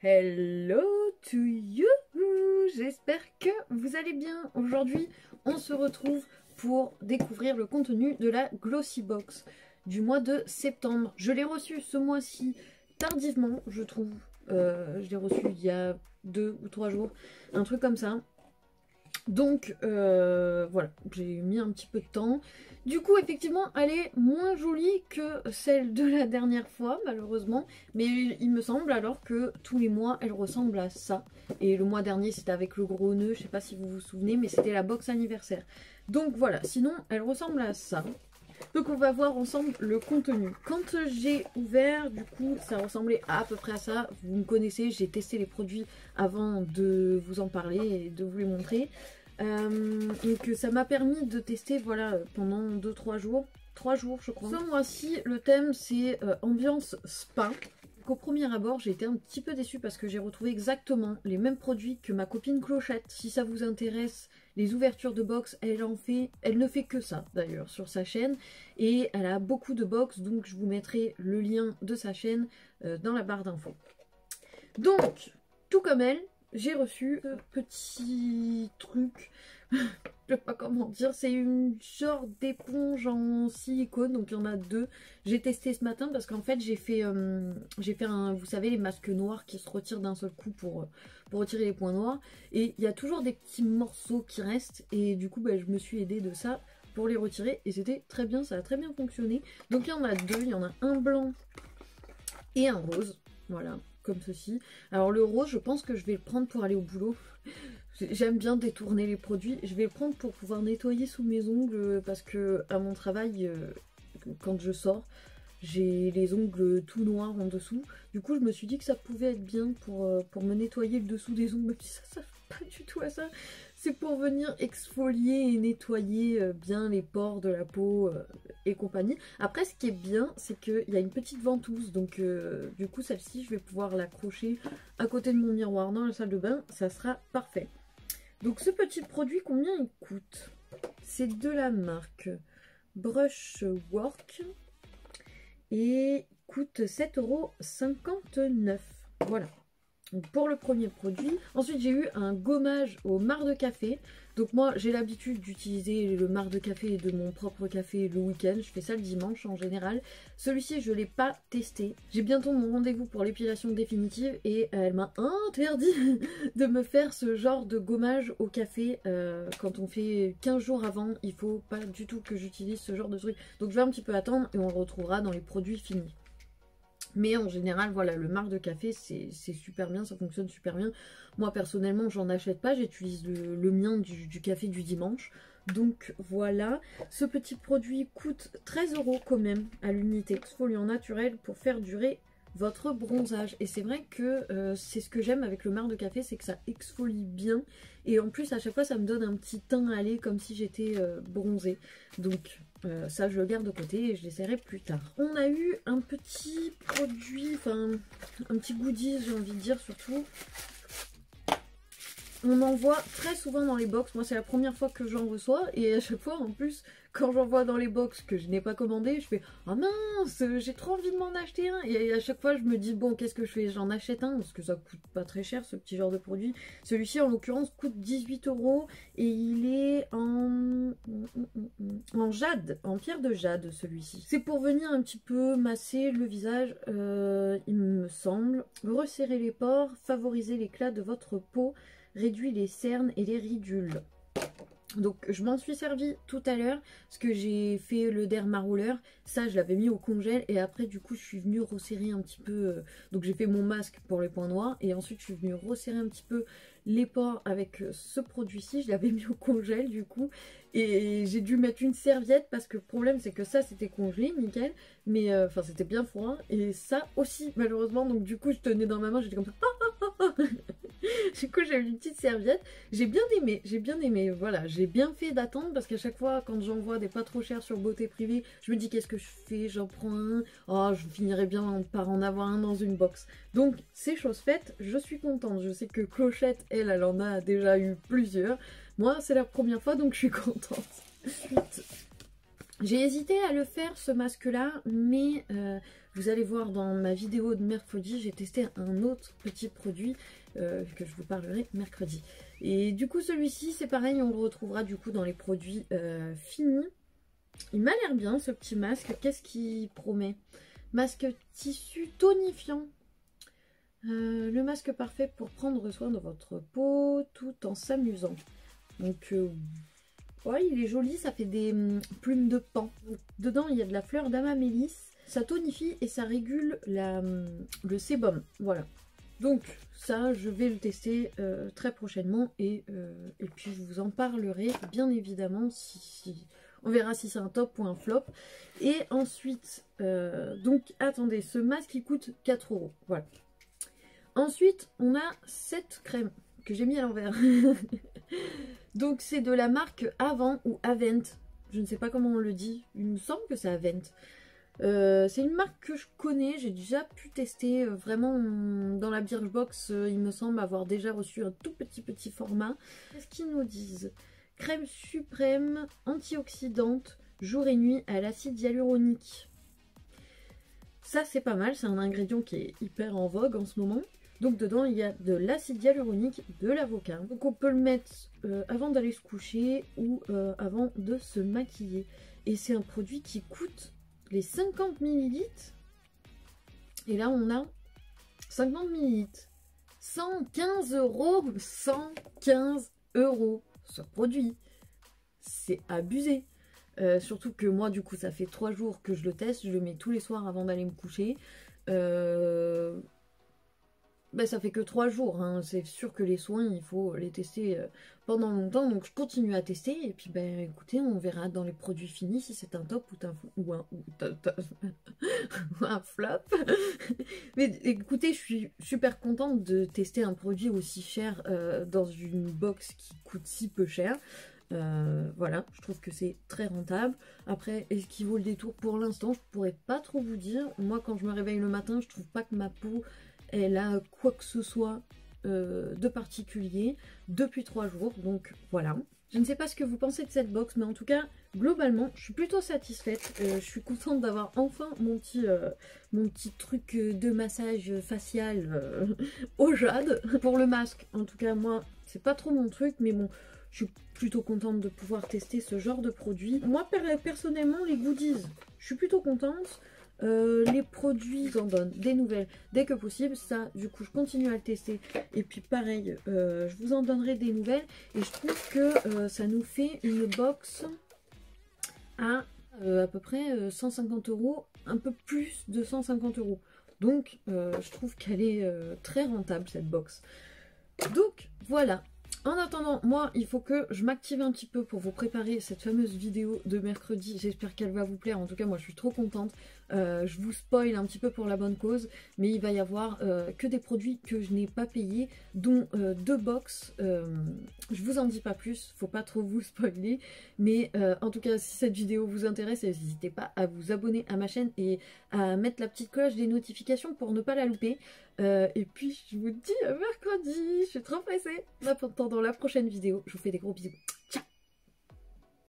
Hello to you J'espère que vous allez bien. Aujourd'hui, on se retrouve pour découvrir le contenu de la Glossy Box du mois de septembre. Je l'ai reçu ce mois-ci tardivement, je trouve. Euh, je l'ai reçu il y a deux ou trois jours, un truc comme ça. Donc euh, voilà, j'ai mis un petit peu de temps. Du coup, effectivement, elle est moins jolie que celle de la dernière fois, malheureusement. Mais il me semble alors que tous les mois, elle ressemble à ça. Et le mois dernier, c'était avec le gros nœud, je sais pas si vous vous souvenez, mais c'était la box anniversaire. Donc voilà, sinon, elle ressemble à ça. Donc on va voir ensemble le contenu. Quand j'ai ouvert, du coup, ça ressemblait à, peu près à ça. Vous me connaissez, j'ai testé les produits avant de vous en parler et de vous les montrer. Euh, donc ça m'a permis de tester voilà pendant 2-3 jours. 3 jours je crois. Ce mois-ci le thème c'est euh, ambiance spa. Au premier abord j'ai été un petit peu déçue parce que j'ai retrouvé exactement les mêmes produits que ma copine Clochette. Si ça vous intéresse, les ouvertures de box, elle en fait, elle ne fait que ça d'ailleurs sur sa chaîne et elle a beaucoup de box donc je vous mettrai le lien de sa chaîne euh, dans la barre d'infos. Donc, tout comme elle, j'ai reçu ce petit truc, je sais pas comment dire, c'est une genre d'éponge en silicone, donc il y en a deux. J'ai testé ce matin parce qu'en fait j'ai fait, euh, j'ai fait un, vous savez les masques noirs qui se retirent d'un seul coup pour, pour retirer les points noirs. Et il y a toujours des petits morceaux qui restent. Et du coup bah, je me suis aidée de ça pour les retirer. Et c'était très bien, ça a très bien fonctionné. Donc il y en a deux, il y en a un blanc et un rose, voilà ceci. Alors le rose, je pense que je vais le prendre pour aller au boulot. J'aime bien détourner les produits. Je vais le prendre pour pouvoir nettoyer sous mes ongles parce que à mon travail, euh, quand je sors, j'ai les ongles tout noirs en dessous. Du coup, je me suis dit que ça pouvait être bien pour, euh, pour me nettoyer le dessous des ongles. Mais ça, ça pas du tout à ça. C'est pour venir exfolier et nettoyer euh, bien les pores de la peau euh, et compagnie. Après, ce qui est bien, c'est qu'il y a une petite ventouse. Donc, du coup, celle-ci, je vais pouvoir l'accrocher à côté de mon miroir dans la salle de bain. Ça sera parfait. Donc, ce petit produit, combien il coûte? C'est de la marque Brushwork et coûte 7,59€. Voilà. Pour le premier produit. Ensuite j'ai eu un gommage au marc de café. Donc moi j'ai l'habitude d'utiliser le marc de café de mon propre café le week-end. Je fais ça le dimanche en général. Celui-ci je ne l'ai pas testé. J'ai bientôt mon rendez-vous pour l'épilation définitive et elle m'a interdit de me faire ce genre de gommage au café euh, quand on fait 15 jours avant. Il faut pas du tout que j'utilise ce genre de truc. Donc je vais un petit peu attendre et on retrouvera dans les produits finis. Mais en général, voilà, le marc de café, c'est super bien, ça fonctionne super bien. Moi, personnellement, j'en achète pas, j'utilise le, mien du, café du dimanche. Donc voilà, ce petit produit coûte 13 euros quand même à l'unité exfoliant naturel pour faire durer votre bronzage. Et c'est vrai que euh, c'est ce que j'aime avec le marc de café, c'est que ça exfolie bien. Et en plus, à chaque fois, ça me donne un petit teint allé comme si j'étais euh, bronzée. Donc euh, ça, je le garde de côté et je l'essaierai plus tard. On a eu un petit produit, enfin un petit goodies, j'ai envie de dire surtout. On en voit très souvent dans les box. Moi, c'est la première fois que j'en reçois. Et à chaque fois, en plus, quand j'en vois dans les box que je n'ai pas commandé, je fais « Oh mince, j'ai trop envie de m'en acheter un !» Et à chaque fois, je me dis « Bon, qu'est-ce que je fais? J'en achète un, parce que ça coûte pas très cher, ce petit genre de produit. Celui-ci, en l'occurrence, coûte 18 euros. Et il est en... en jade, en pierre de jade, celui-ci. C'est pour venir un petit peu masser le visage, euh, il me semble. Resserrer les pores, favoriser l'éclat de votre peau réduit les cernes et les ridules. Donc je m'en suis servi tout à l'heure parce que j'ai fait le derma roller, ça je l'avais mis au congèle. Et après du coup je suis venue resserrer un petit peu, euh, donc j'ai fait mon masque pour les points noirs. Et ensuite je suis venue resserrer un petit peu les pores avec euh, ce produit-ci, je l'avais mis au congèle du coup. Et j'ai dû mettre une serviette parce que le problème c'est que ça c'était congelé, nickel, mais euh, enfin c'était bien froid. Et ça aussi malheureusement. Donc du coup je tenais dans ma main, j'étais comme ça du coup j'ai eu une petite serviette. J'ai bien aimé, j'ai bien aimé. Voilà, j'ai bien fait d'attendre parce qu'à chaque fois quand j'envoie des pas trop chers sur beauté privée, je me dis qu'est-ce que je fais? J'en prends un? Oh, je finirai bien par en avoir un dans une box. Donc c'est chose faite, je suis contente. Je sais que Clochette, elle, elle en a déjà eu plusieurs. Moi c'est la première fois donc je suis contente. J'ai hésité à le faire ce masque là, mais euh, vous allez voir dans ma vidéo de mercredi, j'ai testé un autre petit produit euh, que je vous parlerai mercredi. Et du coup celui-ci c'est pareil, on le retrouvera du coup dans les produits euh, finis. Il m'a l'air bien ce petit masque, qu'est-ce qu'il promet? Masque tissu tonifiant. le masque parfait pour prendre soin de votre peau tout en s'amusant. Donc Ouais, il est joli, ça fait des hum, plumes de pan. dedans, il y a de la fleur d'amamélis. Ça tonifie et ça régule la, le sébum. Voilà. Donc ça, je vais le tester euh, très prochainement et, euh, et, puis je vous en parlerai bien évidemment si, on verra si c'est un top ou un flop. Et ensuite, euh, donc attendez, ce masque il coûte 4 euros. Voilà. Ensuite, on a cette crème que j'ai mis à l'envers. Donc c'est de la marque Avant ou Avent. Je ne sais pas comment on le dit. Il me semble que c'est Avent. Euh, c'est une marque que je connais, j'ai déjà pu tester euh, vraiment dans la Birchbox, euh, il me semble avoir déjà reçu un tout petit petit format. Qu'est-ce qu'ils nous disent? Crème suprême antioxydante jour et nuit à l'acide hyaluronique. Ça c'est pas mal, c'est un ingrédient qui est hyper en vogue en ce moment. Donc dedans, il y a de l'acide hyaluronique, de l'avocat. Donc on peut le mettre euh, avant d'aller se coucher ou avant de se maquiller. Et c'est un produit qui coûte les 50 ml. Et là, on a 50 ml. 115 euros 115 euros ce produit. C'est abusé. Euh, surtout que moi, du coup, ça fait 3 jours que je le teste. Je le mets tous les soirs avant d'aller me coucher. Euh, ben, ça fait que 3 jours, hein. c'est sûr que les soins, il faut les tester euh, pendant longtemps, donc je continue à tester, et puis ben écoutez, on verra dans les produits finis si c'est un top ou un, ou un, ou un flop. Mais écoutez, je suis super contente de tester un produit aussi cher euh, dans une box qui coûte si peu cher. Euh, voilà, je trouve que c'est très rentable. Après, est-ce qu'il vaut le détour pour l'instant Je pourrais pas trop vous dire. Moi, quand je me réveille le matin, je trouve pas que ma peau elle a quoi que ce soit euh, de particulier depuis trois jours. Donc voilà. Je ne sais pas ce que vous pensez de cette box, mais en tout cas, globalement, je suis plutôt satisfaite. Euh, je suis contente d'avoir enfin mon petit, euh, mon petit truc de massage facial au jade. Pour le masque, en tout cas, moi, c'est pas trop mon truc, mais bon, je suis plutôt contente de pouvoir tester ce genre de produit. Moi, personnellement, les goodies, je suis plutôt contente. Euh, les produits, j'en donne des nouvelles dès que possible. Ça, du coup, je continue à le tester. Et puis, pareil, euh, je vous en donnerai des nouvelles. Et je trouve que euh, ça nous fait une box à à peu près 150 euros. Un peu plus de 150 euros. Donc, je trouve qu'elle est très rentable, cette box. Donc, voilà. En attendant, moi, il faut que je m'active un petit peu pour vous préparer cette fameuse vidéo de mercredi. J'espère qu'elle va vous plaire. En tout cas, moi, je suis trop contente. Euh, je vous spoil un petit peu pour la bonne cause, mais il va y avoir euh, que des produits que je n'ai pas payés, dont euh, deux box. je vous en dis pas plus, faut pas trop vous spoiler, mais en tout cas, si cette vidéo vous intéresse, n'hésitez pas à vous abonner à ma chaîne et à mettre la petite cloche des notifications pour ne pas la louper. et puis, je vous dis à mercredi, je suis trop pressée. En attendant la prochaine vidéo, je vous fais des gros bisous.